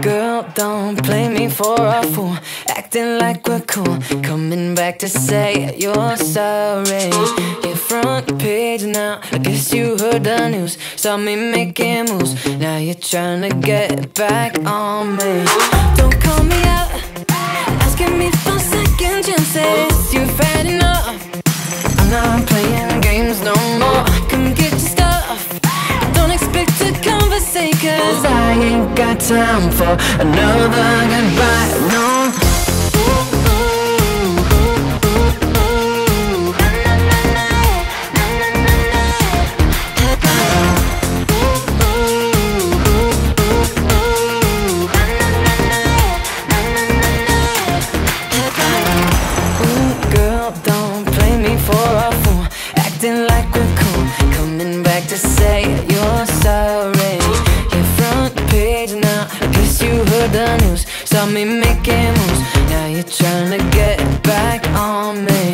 Girl, don't play me for a fool. Acting like we're cool. Coming back to say you're sorry. Your front page now. I guess you heard the news. Saw me making moves. Now you're trying to get back on me. Don't call me out. Asking me for second chances. Cause I ain't got time for another goodbye. No. The news. Saw me making moves. Now you're trying to get back on me.